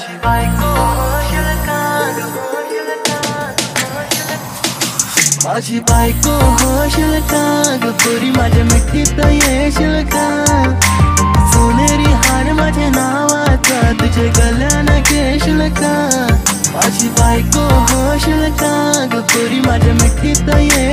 माझी बायको होशील का माझी बायको होशील का ग पुरी माझ्या मिठीत येशील का सोनेरी हार माझ्या नावाचा, तुझे गल्यानं घेशील का माझी बायको होशील का ग पुरी माझ्या मिठीत येशील